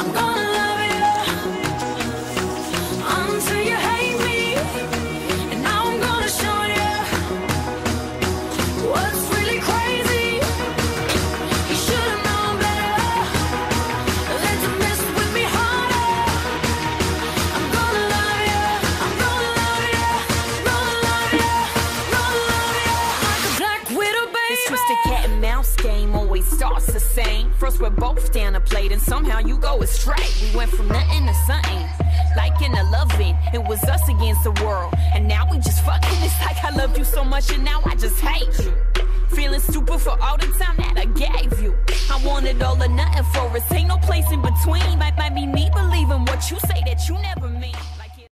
I'm gonna starts the same. First we're both down a plate, and somehow you go astray. We went from nothing to something, liking to loving. It was us against the world, and now we just fucking. It's like I loved you so much, and now I just hate you. Feeling stupid for all the time that I gave you. I wanted all or nothing for us. Ain't no place in between. Might, might be me believing what you say that you never mean.